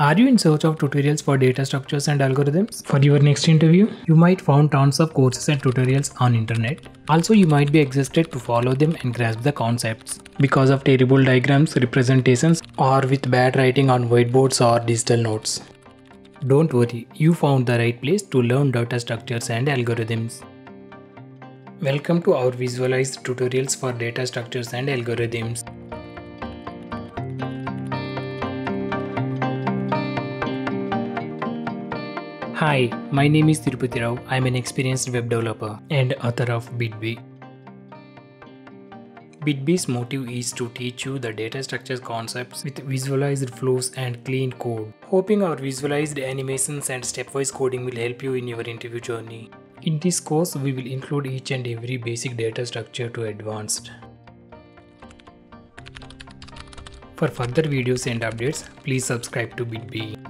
Are you in search of tutorials for data structures and algorithms? For your next interview, you might found tons of courses and tutorials on internet. Also, you might be exhausted to follow them and grasp the concepts because of terrible diagrams, representations, or with bad writing on whiteboards or digital notes. Don't worry, you found the right place to learn data structures and algorithms. Welcome to our visualized tutorials for data structures and algorithms. Hi, my name is Tirupati Rao. I am an experienced web developer and author of BitBee. BitBee's motive is to teach you the data structures concepts with visualized flows and clean code. Hoping our visualized animations and stepwise coding will help you in your interview journey. In this course, we will include each and every basic data structure to advanced. For further videos and updates, please subscribe to BitBee.